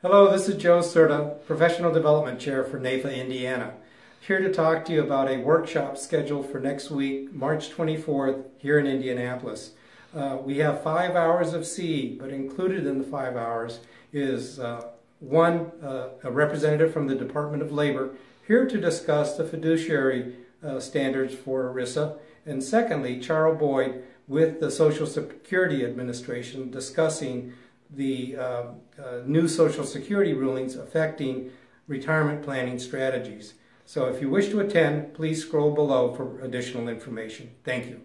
Hello, this is Joe Cerda, Professional Development Chair for NAIFA Indiana. Here to talk to you about a workshop scheduled for next week, March 24th, here in Indianapolis. Uh, we have five hours of CE, but included in the five hours is uh, one, uh, a representative from the Department of Labor, here to discuss the fiduciary uh, standards for ERISA, and secondly, Charles Boyd with the Social Security Administration discussing the uh, uh, new Social Security rulings affecting retirement planning strategies. So if you wish to attend, please scroll below for additional information. Thank you.